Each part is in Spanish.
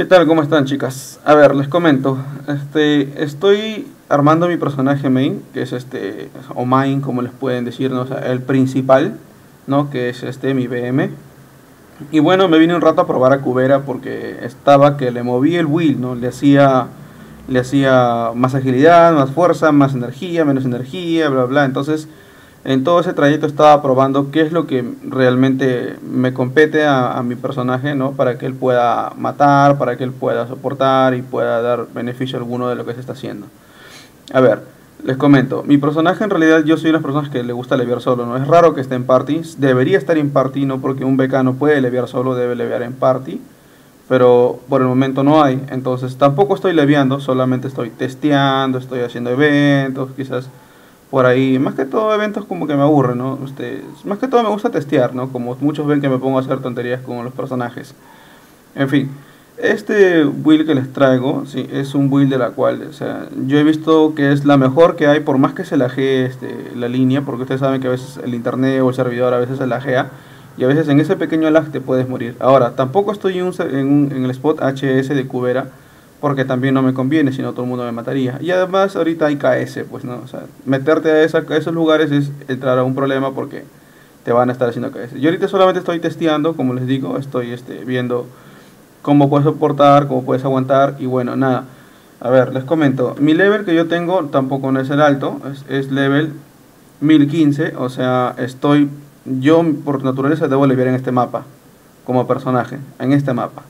¿Qué tal? ¿Cómo están chicas? A ver, les comento. Este, estoy armando mi personaje main, que es este, o main, como les pueden decir, ¿no? el principal, ¿no? Que es este, mi BM. Y bueno, me vine un rato a probar a Cubera porque estaba que le moví el wheel, ¿no? Le hacía, le hacía más agilidad, más fuerza, más energía, menos energía, bla, bla. Entonces en todo ese trayecto estaba probando qué es lo que realmente me compete a, mi personaje, ¿no? Para que él pueda matar, para que él pueda soportar y pueda dar beneficio alguno de lo que se está haciendo. A ver, les comento, mi personaje en realidad yo soy una persona que le gusta leviar solo, ¿no? Es raro que esté en party, debería estar en party, no porque un BK no puede leviar solo, debe leviar en party, pero por el momento no hay, entonces tampoco estoy leviando, solamente estoy testeando, estoy haciendo eventos, quizás por ahí. Más que todo eventos como que me aburren, ¿no? Este, más que todo me gusta testear, ¿no? Como muchos ven que me pongo a hacer tonterías con los personajes. En fin, este build que les traigo, sí, es un build de la cual, o sea, yo he visto que es la mejor que hay, por más que se lajee este, la línea, porque ustedes saben que a veces el internet o el servidor a veces se lajea, y a veces en ese pequeño lag te puedes morir. Ahora, tampoco estoy en, en, en el spot HS de Cubera, porque también no me conviene, si no todo el mundo me mataría. Y además ahorita hay KS, pues no, o sea, meterte a, esa, a esos lugares es entrar a un problema porque te van a estar haciendo KS. Yo ahorita solamente estoy testeando, como les digo, estoy este, viendo cómo puedes soportar, cómo puedes aguantar y bueno, nada. A ver, les comento, mi level que yo tengo tampoco no es el alto, es, es level 1015, o sea, estoy, yo por naturaleza debo leviar en este mapa, como personaje, en este mapa.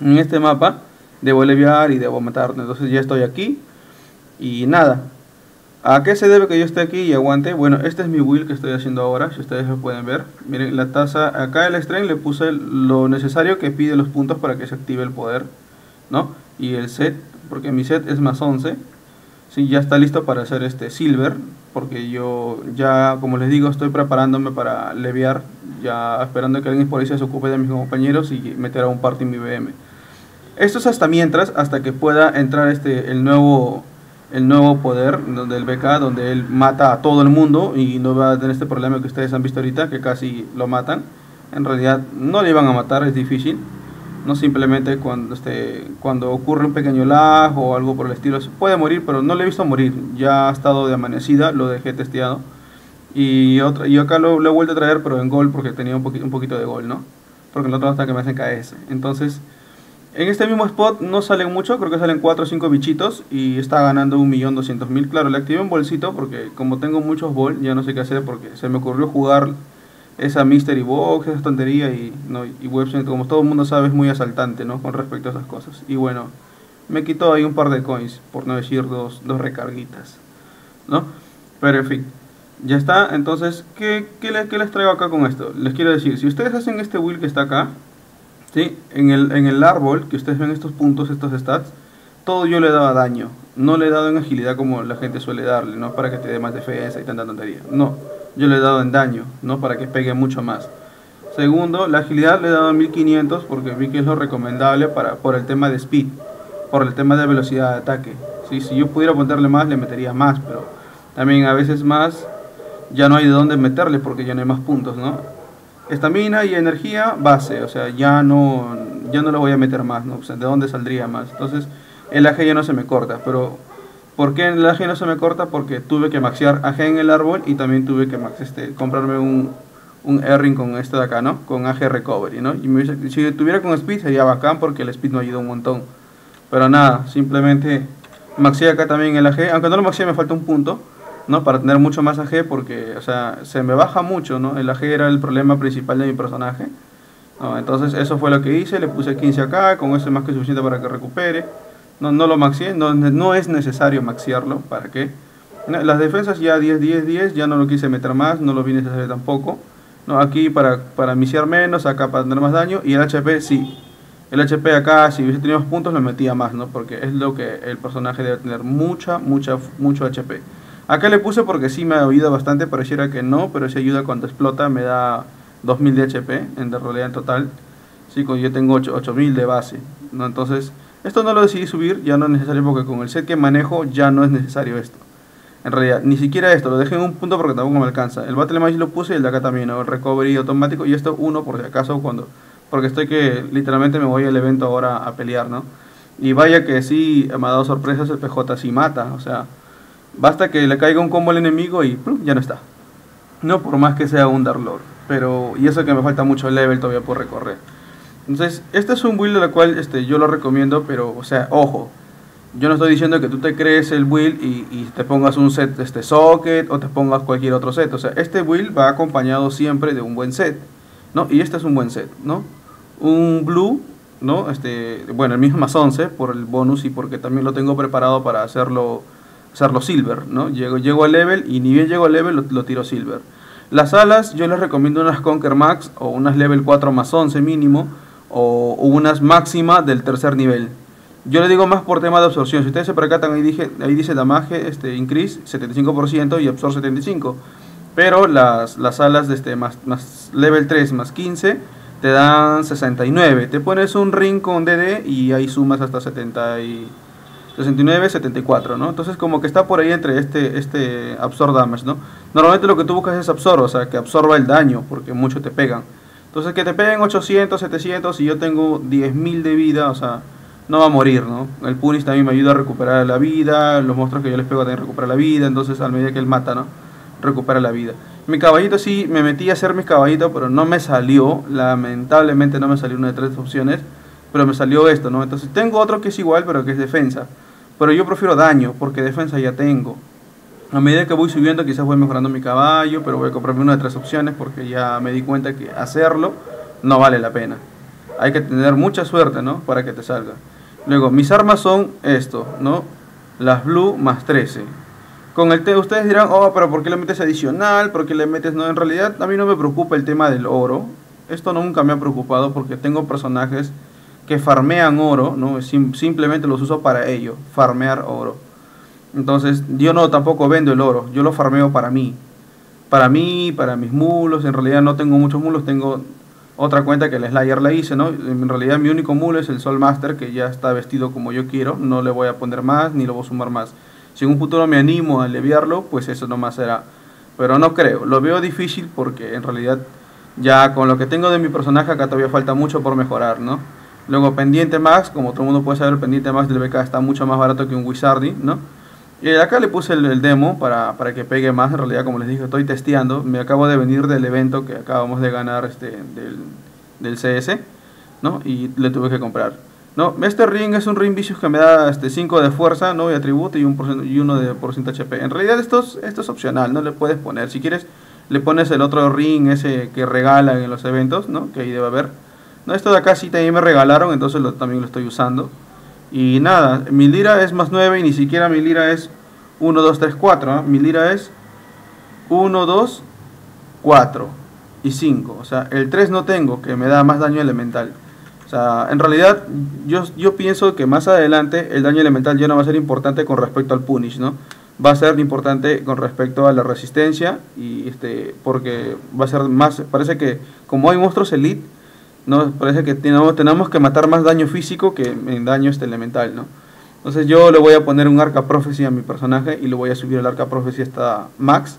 En este mapa debo leviar y debo matar. Entonces ya estoy aquí y nada. ¿A qué se debe que yo esté aquí y aguante? Bueno, este es mi build que estoy haciendo ahora, si ustedes lo pueden ver. Miren, la tasa, acá el string le puse lo necesario que pide los puntos para que se active el poder, ¿no? Y el set, porque mi set es más 11. Sí, ya está listo para hacer este silver, porque yo ya, como les digo, estoy preparándome para leviar, ya esperando que alguien por ahí se ocupe de mis compañeros y meter a un party en mi BM. Esto es hasta mientras, hasta que pueda entrar este el nuevo el nuevo poder del BK, donde él mata a todo el mundo y no va a tener este problema que ustedes han visto ahorita, que casi lo matan. En realidad no le iban a matar, es difícil. No simplemente cuando, este, cuando ocurre un pequeño lag o algo por el estilo. Puede morir, pero no le he visto morir. Ya ha estado de amanecida, lo dejé testeado. Y, otra, y acá lo, he vuelto a traer, pero en gol, porque tenía un, poquito, un poquito de gol, ¿no? Porque el otro hasta que me hacen KS. Entonces, en este mismo spot no salen mucho, creo que salen 4 o 5 bichitos y está ganando 1.200.000. Claro, le activé un bolsito porque como tengo muchos bol, ya no sé qué hacer porque se me ocurrió jugar esa Mystery Box, esa tontería y, no, y como todo el mundo sabe, es muy asaltante ¿no? con respecto a esas cosas. Y bueno, me quitó ahí un par de coins, por no decir dos, dos recarguitas. ¿no? Pero en fin, ya está. Entonces, ¿qué, qué, les, ¿qué les traigo acá con esto? Les quiero decir, si ustedes hacen este wheel que está acá, ¿sí? En, el, en el árbol, que ustedes ven estos puntos, estos stats, todo yo le daba daño. No le he dado en agilidad como la gente suele darle, ¿no? Para que te dé más defensa y tanta tontería. No, yo le he dado en daño, ¿no? Para que pegue mucho más. Segundo, la agilidad le he dado en 1500 porque vi que es lo recomendable para, por el tema de speed, por el tema de velocidad de ataque. ¿sí? Si yo pudiera ponerle más, le metería más, pero también a veces más ya no hay de dónde meterle porque ya no hay más puntos, ¿no? Estamina y energía base, o sea, ya no, ya no lo voy a meter más, ¿no? O sea, ¿de dónde saldría más? Entonces, el AG ya no se me corta, pero ¿por qué el AG no se me corta? Porque tuve que maxear AG en el árbol y también tuve que max, este, comprarme un, un R-Ring con este de acá, ¿no? Con AG Recovery, ¿no? Y si tuviera con Speed sería bacán porque el Speed me ayuda un montón. Pero nada, simplemente maxeé acá también el AG, aunque no lo maxeé me falta un punto, ¿no? Para tener mucho más AG porque, o sea, se me baja mucho, ¿no? El AG era el problema principal de mi personaje. Entonces eso fue lo que hice, le puse 15 acá, con eso es más que suficiente para que recupere. No, no lo maxié, no, no es necesario maxiarlo, ¿para qué? Las defensas ya 10, 10, 10, ya no lo quise meter más, no lo vi necesario tampoco. No, aquí para, para menos, acá para tener más daño, y el HP sí. El HP acá, si hubiese tenido puntos, lo metía más, ¿no? Porque es lo que el personaje debe tener, mucha, mucha, mucho HP. Acá le puse porque sí me ha oído bastante, pareciera que no, pero si ayuda cuando explota, me da 2000 de HP en de en total. Sí, yo tengo 8000 de base, ¿no? Entonces, esto no lo decidí subir, ya no es necesario porque con el set que manejo ya no es necesario esto. En realidad, ni siquiera esto, lo dejé en un punto porque tampoco me alcanza. El Battle Match lo puse y el de acá también, el Recovery automático y esto uno por si acaso cuando porque estoy que literalmente me voy al evento ahora a pelear, ¿no? Y vaya que sí, me ha dado sorpresas, el PJ sí mata, o sea, basta que le caiga un combo al enemigo y ya no está. No por más que sea un Dark Lord, pero y eso que me falta mucho level todavía por recorrer. Entonces, este es un build de la cual este, yo lo recomiendo, pero, o sea, ojo, yo no estoy diciendo que tú te crees el build y, te pongas un set este socket o te pongas cualquier otro set. O sea, este build va acompañado siempre de un buen set, ¿no? Y este es un buen set, ¿no? Un blue ¿no? Este, bueno, el mismo más 11 por el bonus y porque también lo tengo preparado para hacerlo, hacerlo silver, ¿no? Llego, llego al level y ni bien llego al level lo, tiro silver. Las alas yo les recomiendo unas Conquer Max o unas level 4 más 11 mínimo o, unas máxima del tercer nivel. Yo le digo más por tema de absorción. Si ustedes se percatan, ahí, dije, ahí dice damage este, increase 75% y absorb 75%. Pero las, las alas de este, más, más level 3 más 15 te dan 69. Te pones un ring con DD y ahí sumas hasta 70 y 69, 74, ¿no? Entonces como que está por ahí entre este, este absorb damage, ¿no? Normalmente lo que tú buscas es absorb, o sea, que absorba el daño, porque muchos te pegan. Entonces que te peguen 800, 700 y yo tengo 10.000 de vida, o sea, no va a morir, ¿no? El Punish también me ayuda a recuperar la vida, los monstruos que yo les pego también recuperan la vida, entonces al medida que él mata, ¿no? Recupera la vida. Mi caballito sí, me metí a hacer mis caballitos, pero no me salió. Lamentablemente no me salió una de tres opciones. Pero me salió esto, ¿no? Entonces tengo otro que es igual, pero que es defensa. Pero yo prefiero daño, porque defensa ya tengo. A medida que voy subiendo, quizás voy mejorando mi caballo, pero voy a comprarme una de tres opciones porque ya me di cuenta que hacerlo no vale la pena. Hay que tener mucha suerte, ¿no? Para que te salga. Luego, mis armas son esto, ¿no? Las blue más 13. Con el T ustedes dirán, oh, pero ¿por qué le metes adicional? ¿Por qué le metes? No, en realidad a mí no me preocupa el tema del oro. Esto nunca me ha preocupado porque tengo personajes que farmean oro, ¿no? simplemente los uso para ello, farmear oro. Entonces, yo no tampoco vendo el oro, yo lo farmeo para mí. Para mí, para mis mulos, en realidad no tengo muchos mulos, tengo otra cuenta que el Slayer la hice, ¿no? En realidad mi único mulo es el Sol Master que ya está vestido como yo quiero, no le voy a poner más ni lo voy a sumar más. Si en un futuro me animo a aliviarlo, pues eso nomás será. Pero no creo, lo veo difícil porque en realidad ya con lo que tengo de mi personaje acá todavía falta mucho por mejorar, ¿no? Luego pendiente max, como todo el mundo puede saber, el pendiente max del BK está mucho más barato que un Wizarding, ¿no? Y acá le puse el, demo para, para, que pegue más, en realidad como les dije estoy testeando, me acabo de venir del evento que acabamos de ganar este, del, del CS, ¿no? Y le tuve que comprar. No, este ring es un ring vicious que me da este 5 de fuerza, ¿no? Y atributo y, un y uno de porcentaje HP. En realidad esto es, esto es opcional, no le puedes poner. Si quieres, le pones el otro ring, ese que regalan en los eventos, ¿no? Que ahí debe haber. No, esto de acá sí también me regalaron, entonces lo, también lo estoy usando. Y nada, mi lira es más 9 y ni siquiera mi lira es 1, 2, 3, 4. Mi lira es 1, 2, 4 y 5. O sea, el 3 no tengo, que me da más daño elemental. O sea, en realidad yo, yo pienso que más adelante el daño elemental ya no va a ser importante con respecto al punish, ¿no? Va a ser importante con respecto a la resistencia y este porque va a ser más parece que como hay monstruos elite, no parece que tenemos, tenemos que matar más daño físico que en daño este elemental, ¿no? Entonces yo le voy a poner un arca prophecy a mi personaje y le voy a subir el arca prophecy hasta max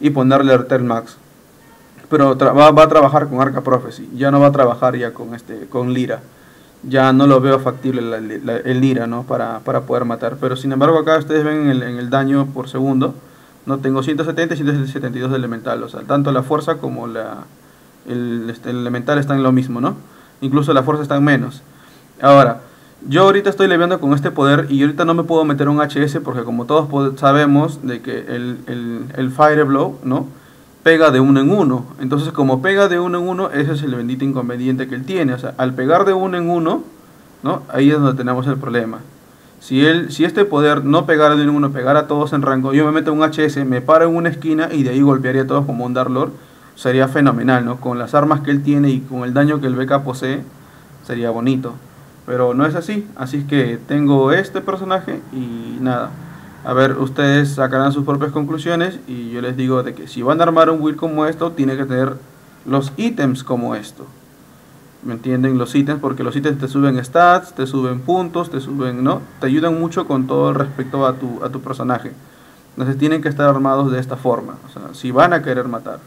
y ponerle el max pero va, a trabajar con Arca Prophecy, ya no va a trabajar ya con este con Lira. Ya no lo veo factible el Lira, ¿no? Para, para, poder matar. Pero sin embargo acá ustedes ven en el, daño por segundo, no tengo 170 y 172 de elemental, o sea, tanto la fuerza como la el, este, el elemental están en lo mismo, ¿no? Incluso la fuerza está en menos. Ahora, yo ahorita estoy leviando con este poder y ahorita no me puedo meter un HS porque como todos sabemos de que el, el, el Fire Blow, ¿no? pega de uno en uno. Entonces, como pega de uno en uno, ese es el bendito inconveniente que él tiene. O sea, al pegar de uno en uno, ¿no? Ahí es donde tenemos el problema. Si, él, si este poder no pegara de uno en uno, pegara a todos en rango, yo me meto un HS, me paro en una esquina y de ahí golpearía a todos como un Darlord, sería fenomenal, ¿no? Con las armas que él tiene y con el daño que el BK posee, sería bonito. Pero no es así, así que tengo este personaje y nada. A ver, ustedes sacarán sus propias conclusiones y yo les digo de que si van a armar un build como esto, tiene que tener los ítems como esto. ¿Me entienden? Los ítems, porque los ítems te suben stats, te suben puntos, te suben, ¿no? Te ayudan mucho con todo respecto a tu, a tu personaje. Entonces tienen que estar armados de esta forma, o sea, si van a querer matar.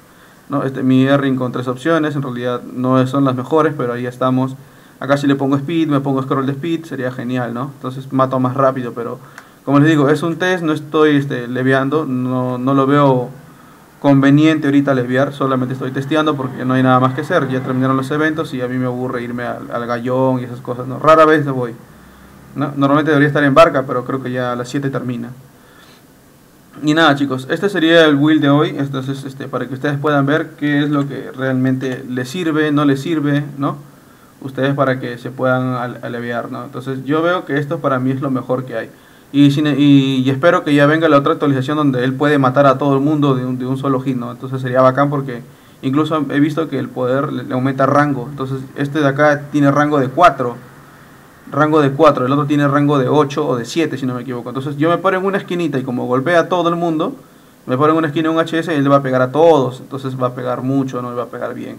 ¿No? Este, mi Erring con tres opciones, en realidad no son las mejores, pero ahí estamos. Acá si le pongo speed, me pongo scroll de speed, sería genial, ¿no? Entonces mato más rápido, pero como les digo, es un test, no estoy este, leviando, no, no lo veo conveniente ahorita leviar, solamente estoy testeando porque no hay nada más que hacer, ya terminaron los eventos y a mí me aburre irme al, gallón y esas cosas, ¿no? Rara vez voy. ¿no? Normalmente debería estar en barca, pero creo que ya a las 7 termina. Y nada chicos, este sería el build de hoy, entonces este, para que ustedes puedan ver qué es lo que realmente les sirve, no les sirve, ¿no? Ustedes para que se puedan aliviar, ¿no? Entonces yo veo que esto para mí es lo mejor que hay. Y, y, espero que ya venga la otra actualización donde él puede matar a todo el mundo de un, de un solo hit, ¿no? Entonces sería bacán porque incluso he visto que el poder le, le aumenta rango. Entonces este de acá tiene rango de 4 rango de 4, el otro tiene rango de 8 o de 7, si no me equivoco. Entonces yo me paro en una esquinita y como golpea a todo el mundo, me paro en una esquina un HS y él le va a pegar a todos. Entonces va a pegar mucho, no le va a pegar bien.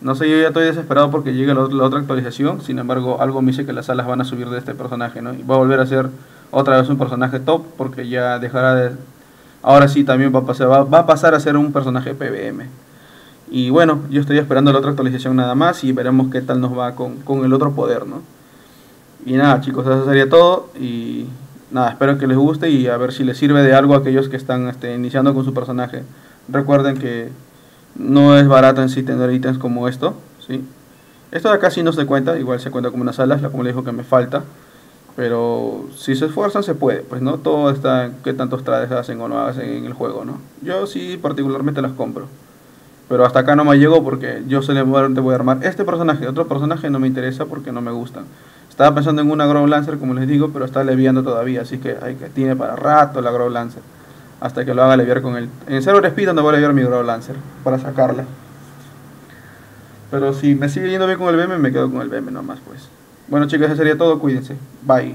No sé, yo ya estoy desesperado porque llegue la, otra actualización. Sin embargo, algo me dice que las alas van a subir de este personaje, ¿no? Y va a volver a ser otra vez un personaje top porque ya dejará de... Ahora sí también va a pasar, va, a, pasar a ser un personaje PBM. Y bueno, yo estoy esperando la otra actualización nada más y veremos qué tal nos va con, con el otro poder, ¿no? Y nada, chicos, eso sería todo. Y nada, espero que les guste y a ver si les sirve de algo a aquellos que están este, iniciando con su personaje. Recuerden que no es barato en sí tener ítems como esto, ¿sí? Esto de acá sí no se cuenta, igual se cuenta como unas alas, como le dijo que me falta. Pero si se esfuerzan se puede, pues no todo está en qué tantos trades hacen o no hacen en el juego, ¿no? Yo sí particularmente las compro. Pero hasta acá no me llegó porque yo solamente voy a armar este personaje. Otro personaje no me interesa porque no me gustan. Estaba pensando en una Grow Lancer, como les digo, pero está leviando todavía, así que hay que tiene para rato la Grow Lancer. Hasta que lo haga leviar con el... En Server Speed donde voy a leviar mi Grow Lancer, para sacarla. Pero si me sigue yendo bien con el BM, me quedo con el BM nomás, pues. Bueno chicos, eso sería todo, cuídense. Bye.